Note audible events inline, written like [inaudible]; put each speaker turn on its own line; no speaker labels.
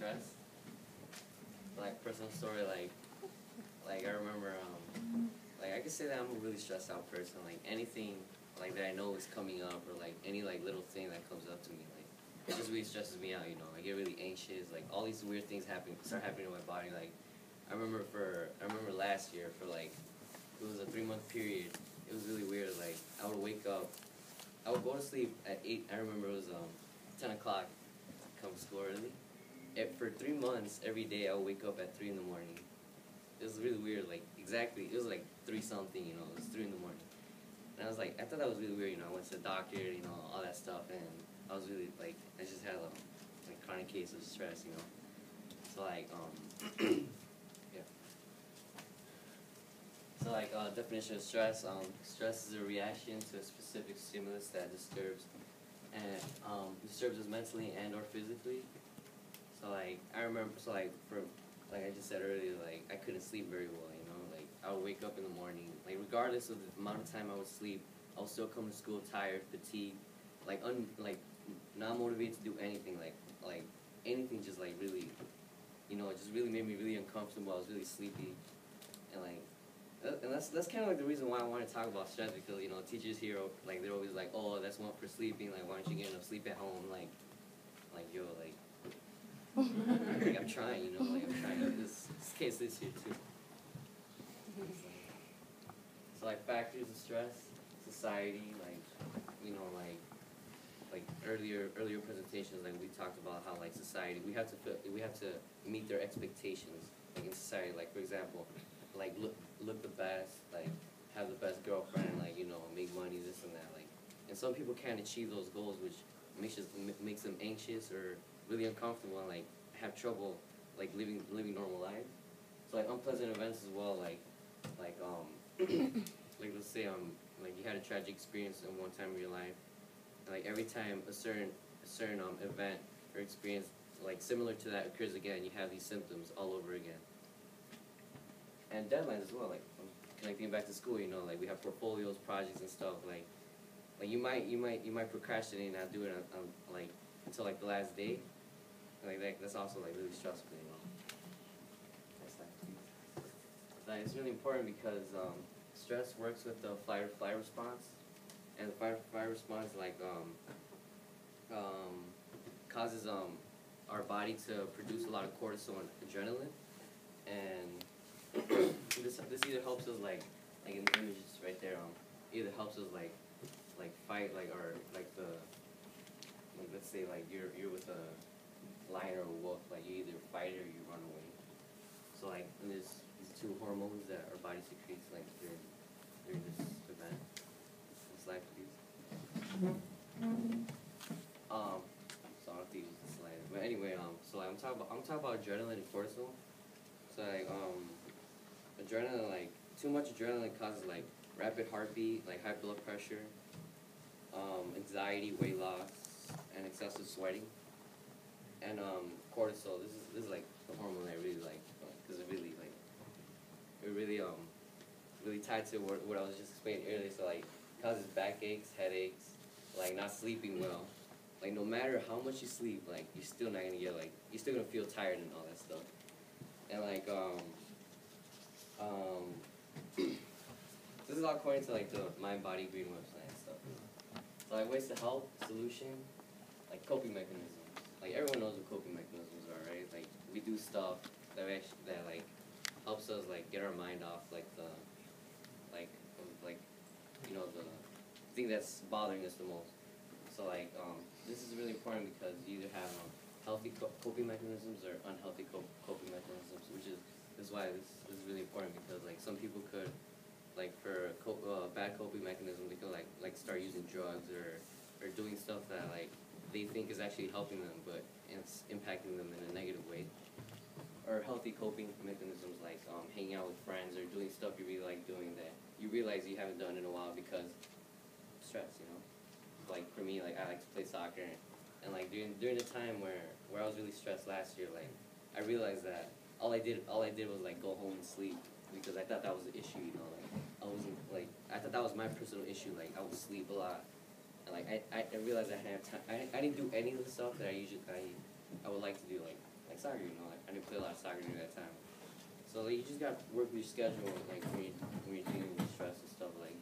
stress. Like personal story, like like I remember um like I could say that I'm a really stressed out person. Like anything like that I know is coming up or like any like little thing that comes up to me, like it just really stresses me out, you know. I get really anxious, like all these weird things happen start happening to my body. Like I remember for I remember last year for like it was a three month period. It was really weird. Like I would wake up I would go to sleep at eight I remember it was um ten o'clock come school early. It, for three months, every day I would wake up at three in the morning. It was really weird. Like exactly, it was like three something. You know, it was three in the morning. And I was like, I thought that was really weird. You know, I went to the doctor. You know, all that stuff, and I was really like, I just had a like chronic case of stress. You know, so like um, [coughs] yeah. So like uh, definition of stress. Um, stress is a reaction to a specific stimulus that disturbs and um, disturbs us mentally and or physically. So like I remember, so like for like I just said earlier, like I couldn't sleep very well. You know, like I would wake up in the morning, like regardless of the amount of time I would sleep, I would still come to school tired, fatigued, like un like not motivated to do anything. Like like anything, just like really, you know, it just really made me really uncomfortable. I was really sleepy, and like and that's that's kind of like the reason why I want to talk about stress because you know teachers here like they're always like oh that's one for sleeping like why don't you get enough sleep at home like like yo like, like I'm trying you know like I'm trying this, this case this year too so like factors of stress society like you know like like earlier earlier presentations like we talked about how like society we have to fit, we have to meet their expectations like in society like for example like look look the best, like have the best girlfriend, like you know make money, this and that, like. And some people can't achieve those goals, which makes makes them anxious or really uncomfortable and like have trouble like living living normal lives. So like unpleasant events as well, like like um [coughs] like let's say um like you had a tragic experience in one time in your life, and like every time a certain a certain um event or experience like similar to that occurs again, you have these symptoms all over again and deadlines as well. Like connecting back to school, you know, like we have portfolios, projects, and stuff. Like, like you might you might you might procrastinate and not do it on, on like until like the last day. Like that, that's also like really stressful, you know. That's like, it's really important because um, stress works with the fight or flight response, and the fight or flight response like um, um, causes um, our body to produce a lot of cortisol and adrenaline, and [coughs] this this either helps us like like in the images right there um either helps us like like fight like or like the like let's say like you're you're with a lion or a wolf like you either fight or you run away. So like there's these two hormones that our body secretes like during during this event. This slide please um so I don't use the slide but anyway um so like, I'm talking about I'm talking about adrenaline and cortisol. So like um adrenaline, like too much adrenaline causes like rapid heartbeat, like high blood pressure, um, anxiety, weight loss, and excessive sweating. And um, cortisol. This is this is like the hormone I really like because it really like it really um really tied to what, what I was just explaining earlier. So like causes backaches, headaches, like not sleeping well. Like no matter how much you sleep, like you're still not gonna get like you're still gonna feel tired and all that stuff. And like um um, [clears throat] this is all according to like the Mind Body Green website and stuff. So like ways to help, solution, like coping mechanisms. Like everyone knows what coping mechanisms are, right? Like we do stuff that actually, that like helps us like get our mind off like the like like you know the thing that's bothering us the most. So like um, this is really important because you either have um, healthy coping mechanisms or unhealthy coping mechanisms, which is is why this, is really important because like some people could like for a cope, uh, bad coping mechanism they could like like start using drugs or or doing stuff that like they think is actually helping them but it's impacting them in a negative way or healthy coping mechanisms like um, hanging out with friends or doing stuff you really like doing that you realize you haven't done in a while because stress you know like for me like I like to play soccer and, like during during the time where where I was really stressed last year like I realized that all I did all I did was like go home and sleep because I thought that was the issue, you know, like I wasn't like I thought that was my personal issue, like I would sleep a lot. Like I, I realized I had time I, I didn't do any of the stuff that I usually I I would like to do, like like soccer, you know, like I didn't play a lot of soccer during that time. So like you just got to work with your schedule, like when you when you're dealing with stress and stuff. Like